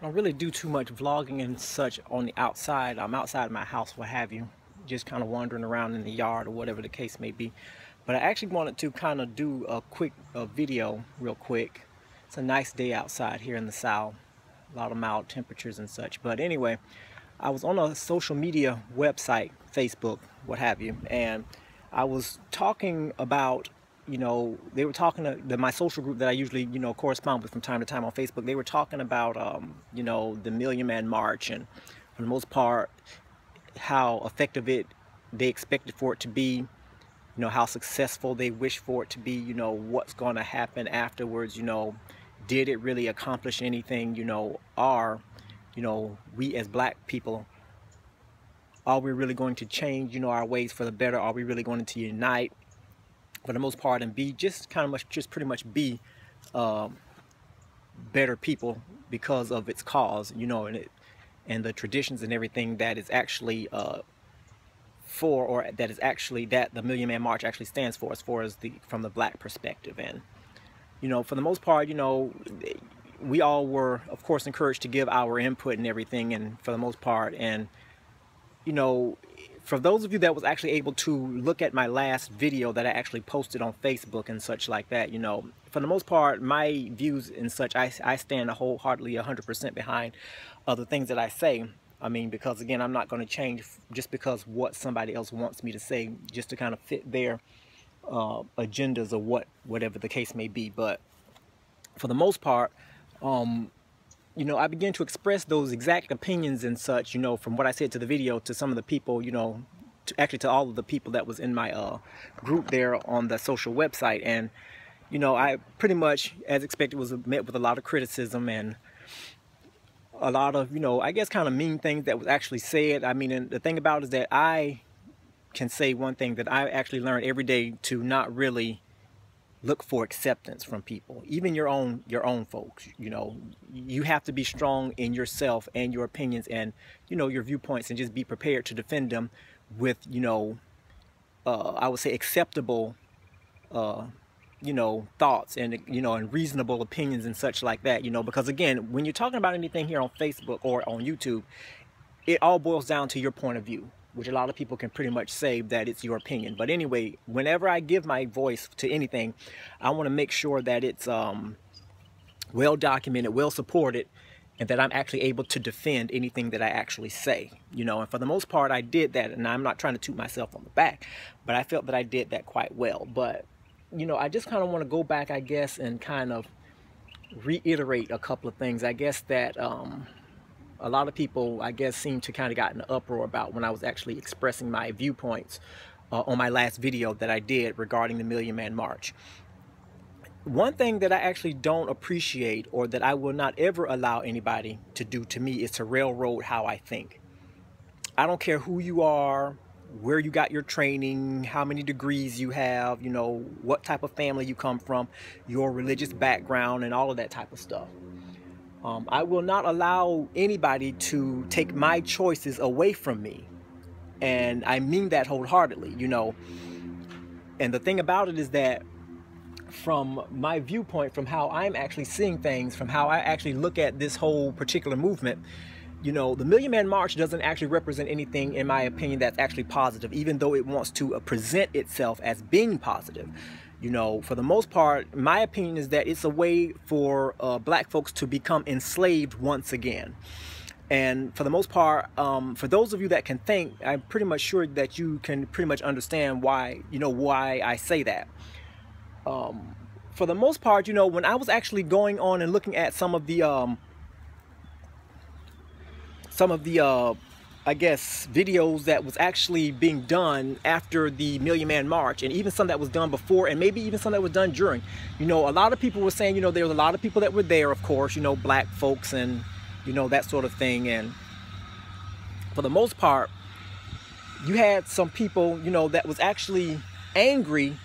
I don't really do too much vlogging and such on the outside. I'm outside of my house, what have you. Just kind of wandering around in the yard or whatever the case may be. But I actually wanted to kind of do a quick a video real quick. It's a nice day outside here in the south. A lot of mild temperatures and such. But anyway, I was on a social media website, Facebook, what have you, and I was talking about you know, they were talking to the, my social group that I usually, you know, correspond with from time to time on Facebook. They were talking about, um, you know, the Million Man March and for the most part, how effective it they expected for it to be, you know, how successful they wish for it to be, you know, what's going to happen afterwards, you know, did it really accomplish anything, you know, are, you know, we as black people, are we really going to change, you know, our ways for the better? Are we really going to unite? For the most part and be just kind of much just pretty much be um, better people because of its cause you know and it and the traditions and everything that is actually uh, for or that is actually that the Million Man March actually stands for as far as the from the black perspective. And you know for the most part you know we all were of course encouraged to give our input and everything and for the most part. And you know for those of you that was actually able to look at my last video that I actually posted on Facebook and such like that, you know, for the most part, my views and such, I, I stand a wholeheartedly 100% behind other things that I say. I mean, because again, I'm not going to change just because what somebody else wants me to say, just to kind of fit their uh, agendas or what, whatever the case may be. But for the most part, um, you know, I began to express those exact opinions and such, you know, from what I said to the video to some of the people, you know, to actually to all of the people that was in my uh, group there on the social website. And, you know, I pretty much, as expected, was met with a lot of criticism and a lot of, you know, I guess kind of mean things that was actually said. I mean, the thing about is that I can say one thing that I actually learned every day to not really look for acceptance from people even your own your own folks you know. You have to be strong in yourself and your opinions and you know your viewpoints and just be prepared to defend them with you know uh, I would say acceptable uh, you know thoughts and you know and reasonable opinions and such like that you know. Because again when you're talking about anything here on Facebook or on YouTube it all boils down to your point of view which a lot of people can pretty much say that it's your opinion. But anyway, whenever I give my voice to anything, I want to make sure that it's um, well documented, well supported, and that I'm actually able to defend anything that I actually say. You know, and for the most part, I did that, and I'm not trying to toot myself on the back, but I felt that I did that quite well. But, you know, I just kind of want to go back, I guess, and kind of reiterate a couple of things. I guess that... Um, a lot of people, I guess, seem to kind of got an uproar about when I was actually expressing my viewpoints uh, on my last video that I did regarding the Million Man March. One thing that I actually don't appreciate or that I will not ever allow anybody to do to me is to railroad how I think. I don't care who you are, where you got your training, how many degrees you have, you know, what type of family you come from, your religious background, and all of that type of stuff. Um, I will not allow anybody to take my choices away from me. And I mean that wholeheartedly, you know. And the thing about it is that from my viewpoint, from how I'm actually seeing things, from how I actually look at this whole particular movement, you know, the Million Man March doesn't actually represent anything, in my opinion, that's actually positive, even though it wants to present itself as being positive. You know, for the most part, my opinion is that it's a way for uh, black folks to become enslaved once again. And for the most part, um, for those of you that can think, I'm pretty much sure that you can pretty much understand why, you know, why I say that. Um, for the most part, you know, when I was actually going on and looking at some of the, um, some of the, uh, I guess, videos that was actually being done after the Million Man March and even some that was done before and maybe even some that was done during. You know, a lot of people were saying, you know, there was a lot of people that were there, of course, you know, black folks and, you know, that sort of thing. And for the most part, you had some people, you know, that was actually angry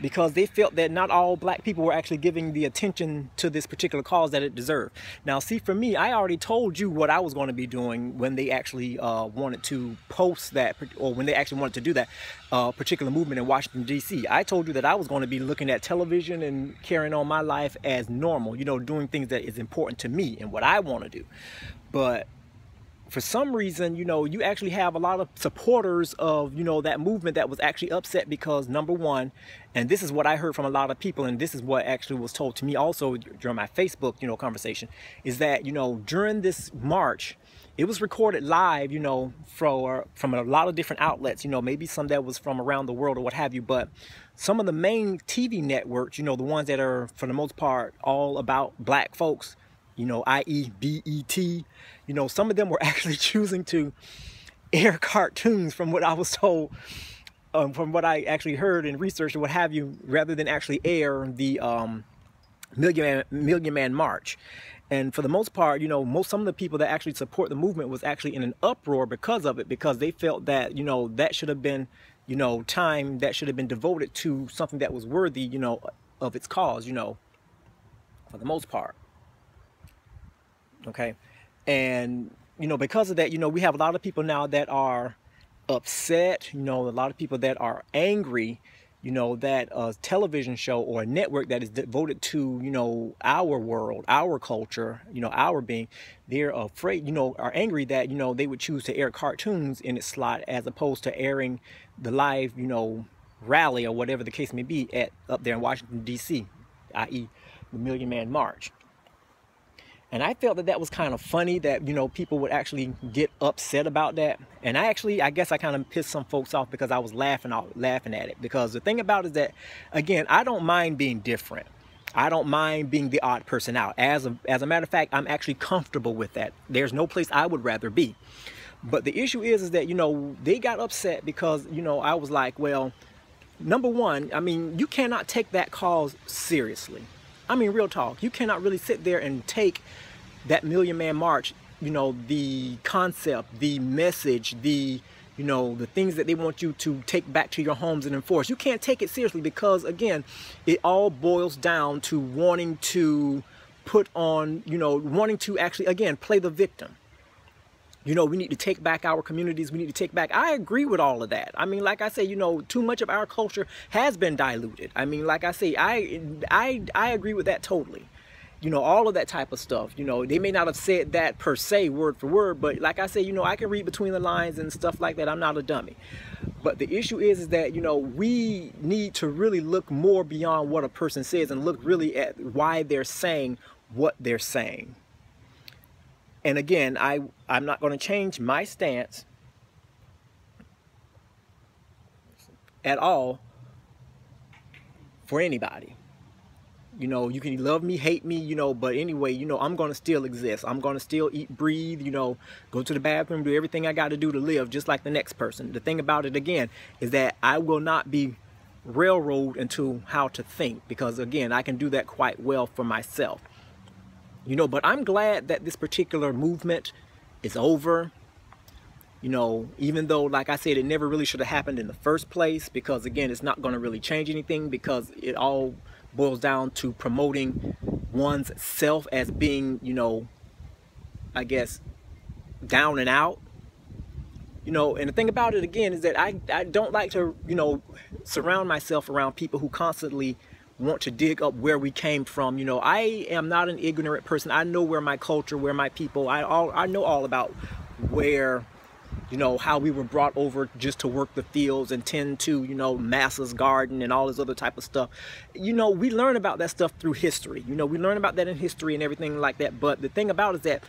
because they felt that not all black people were actually giving the attention to this particular cause that it deserved. Now, see, for me, I already told you what I was going to be doing when they actually uh, wanted to post that, or when they actually wanted to do that uh, particular movement in Washington, D.C. I told you that I was going to be looking at television and carrying on my life as normal, you know, doing things that is important to me and what I want to do. But for some reason, you know, you actually have a lot of supporters of, you know, that movement that was actually upset because number one, and this is what I heard from a lot of people, and this is what actually was told to me also during my Facebook, you know, conversation, is that, you know, during this march, it was recorded live, you know, from, from a lot of different outlets, you know, maybe some that was from around the world or what have you, but some of the main TV networks, you know, the ones that are, for the most part, all about black folks, you know, i.e. BET, you know, some of them were actually choosing to air cartoons from what I was told, um, from what I actually heard and researched or what have you, rather than actually air the um, Million, Man, Million Man March. And for the most part, you know, most some of the people that actually support the movement was actually in an uproar because of it, because they felt that, you know, that should have been, you know, time that should have been devoted to something that was worthy, you know, of its cause, you know, for the most part okay? And you know because of that you know we have a lot of people now that are upset you know a lot of people that are angry you know that a television show or a network that is devoted to you know our world our culture you know our being they're afraid you know are angry that you know they would choose to air cartoons in its slot as opposed to airing the live you know rally or whatever the case may be at up there in washington d.c i.e the million man march and I felt that that was kind of funny that, you know, people would actually get upset about that. And I actually, I guess I kind of pissed some folks off because I was laughing out, laughing at it. Because the thing about it is that, again, I don't mind being different. I don't mind being the odd person out. As a, as a matter of fact, I'm actually comfortable with that. There's no place I would rather be. But the issue is, is that, you know, they got upset because, you know, I was like, well, number one, I mean, you cannot take that cause seriously. I mean, real talk. You cannot really sit there and take that Million Man March, you know, the concept, the message, the you know, the things that they want you to take back to your homes and enforce. You can't take it seriously because, again, it all boils down to wanting to put on, you know, wanting to actually, again, play the victim. You know, we need to take back our communities. We need to take back. I agree with all of that. I mean, like I say, you know, too much of our culture has been diluted. I mean, like I say, I, I, I agree with that totally you know, all of that type of stuff. You know, they may not have said that per se, word for word, but like I said, you know, I can read between the lines and stuff like that. I'm not a dummy. But the issue is, is that, you know, we need to really look more beyond what a person says and look really at why they're saying what they're saying. And again, I, I'm not going to change my stance at all for anybody. You know you can love me hate me you know but anyway you know i'm gonna still exist. I'm gonna still eat breathe you know go to the bathroom do everything i got to do to live just like the next person. The thing about it again is that i will not be railroad into how to think because again i can do that quite well for myself you know but i'm glad that this particular movement is over you know even though like i said it never really should have happened in the first place because again it's not going to really change anything because it all boils down to promoting one's self as being, you know, I guess, down and out. You know, and the thing about it again is that I, I don't like to, you know, surround myself around people who constantly want to dig up where we came from. You know, I am not an ignorant person. I know where my culture, where my people, I all I know all about where you know, how we were brought over just to work the fields and tend to, you know, Massa's garden and all this other type of stuff. You know, we learn about that stuff through history. You know, we learn about that in history and everything like that. But the thing about it is that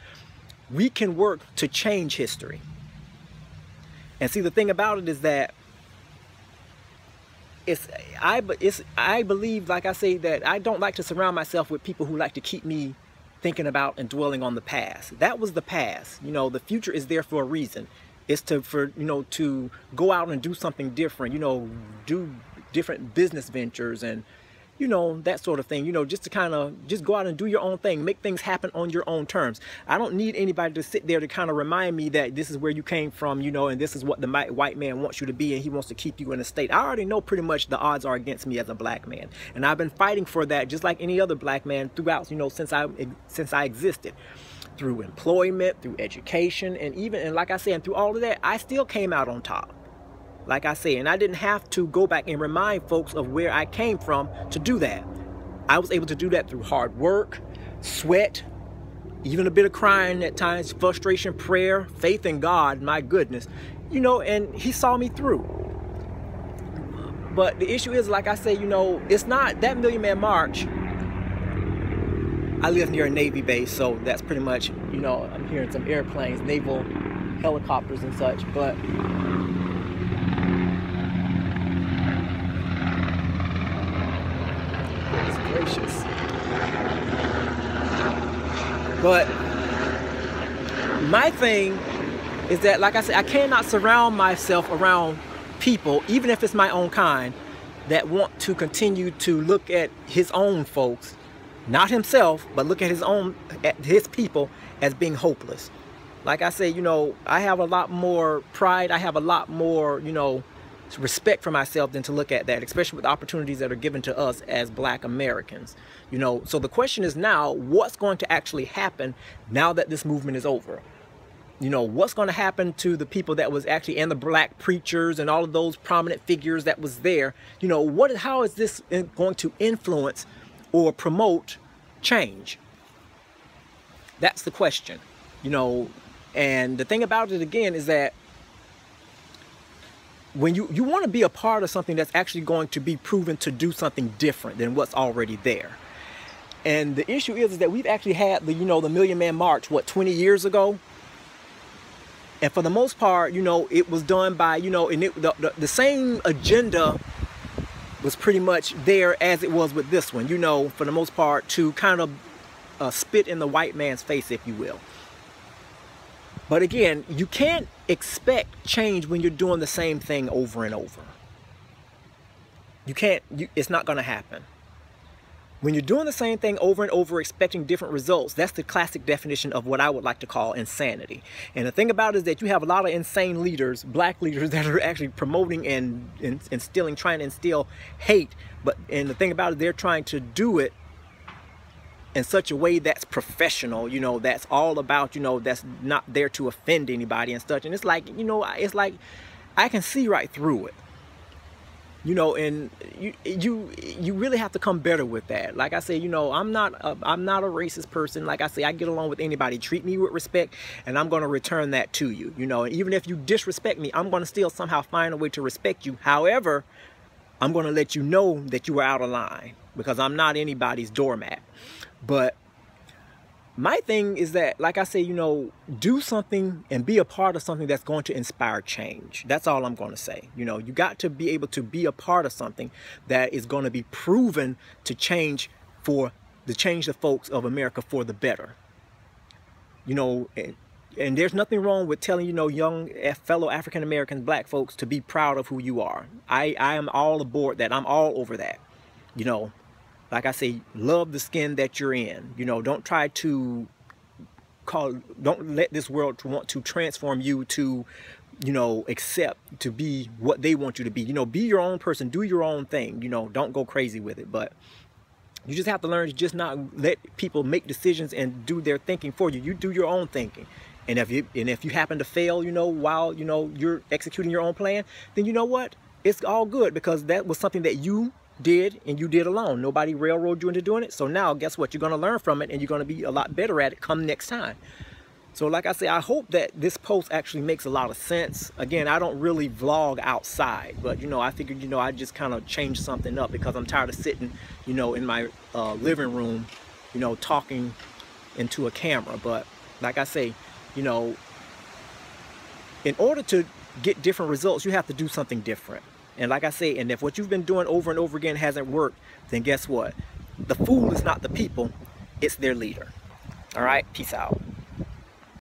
we can work to change history. And see, the thing about it is that it's I it's I believe, like I say, that I don't like to surround myself with people who like to keep me thinking about and dwelling on the past. That was the past. You know, the future is there for a reason. It's to for you know to go out and do something different. You know, do different business ventures and you know, that sort of thing, you know, just to kind of just go out and do your own thing, make things happen on your own terms. I don't need anybody to sit there to kind of remind me that this is where you came from, you know, and this is what the white man wants you to be and he wants to keep you in a state. I already know pretty much the odds are against me as a black man. And I've been fighting for that just like any other black man throughout, you know, since I since I existed through employment, through education, and even and like I said, through all of that, I still came out on top like I said, and I didn't have to go back and remind folks of where I came from to do that. I was able to do that through hard work, sweat, even a bit of crying at times, frustration, prayer, faith in God, my goodness. You know, and he saw me through. But the issue is, like I say, you know, it's not that Million Man March. I live near a Navy base, so that's pretty much, you know, I'm hearing some airplanes, naval helicopters and such, but gracious. But my thing is that, like I said, I cannot surround myself around people, even if it's my own kind, that want to continue to look at his own folks, not himself, but look at his own, at his people as being hopeless. Like I say, you know, I have a lot more pride. I have a lot more, you know, respect for myself than to look at that, especially with opportunities that are given to us as black Americans. You know, so the question is now, what's going to actually happen now that this movement is over? You know, what's going to happen to the people that was actually and the black preachers and all of those prominent figures that was there? You know, what how is this going to influence or promote change? That's the question. You know, and the thing about it again is that when you you want to be a part of something that's actually going to be proven to do something different than what's already there. And the issue is, is that we've actually had the you know the million man march what 20 years ago? And for the most part you know it was done by you know and it, the, the, the same agenda was pretty much there as it was with this one you know for the most part to kind of uh, spit in the white man's face if you will but again, you can't expect change when you're doing the same thing over and over. You can't, you, it's not going to happen. When you're doing the same thing over and over, expecting different results, that's the classic definition of what I would like to call insanity. And the thing about it is that you have a lot of insane leaders, black leaders, that are actually promoting and, and instilling, trying to instill hate. But and the thing about it, they're trying to do it in such a way that's professional, you know, that's all about, you know, that's not there to offend anybody and such. And it's like, you know, it's like I can see right through it. You know, and you you you really have to come better with that. Like I say, you know, I'm not a, I'm not a racist person. Like I say, I get along with anybody. Treat me with respect, and I'm going to return that to you. You know, and even if you disrespect me, I'm going to still somehow find a way to respect you. However, I'm going to let you know that you are out of line because I'm not anybody's doormat. But my thing is that, like I say, you know, do something and be a part of something that's going to inspire change. That's all I'm going to say. You know, you got to be able to be a part of something that is going to be proven to change for the change the folks of America for the better. You know, and, and there's nothing wrong with telling, you know, young eh, fellow African Americans, black folks to be proud of who you are. I, I am all aboard that. I'm all over that. You know, like I say, love the skin that you're in. You know, don't try to call, don't let this world want to transform you to, you know, accept to be what they want you to be. You know, be your own person, do your own thing. You know, don't go crazy with it. But you just have to learn to just not let people make decisions and do their thinking for you. You do your own thinking. And if you and if you happen to fail, you know, while you know you're executing your own plan, then you know what? It's all good because that was something that you did and you did alone. Nobody railroaded you into doing it. So now guess what? You're going to learn from it and you're going to be a lot better at it come next time. So like I say, I hope that this post actually makes a lot of sense. Again, I don't really vlog outside, but you know, I figured, you know, I just kind of change something up because I'm tired of sitting, you know, in my uh, living room, you know, talking into a camera. But like I say, you know, in order to get different results, you have to do something different. And like I say, and if what you've been doing over and over again hasn't worked, then guess what? The fool is not the people, it's their leader. All right, peace out.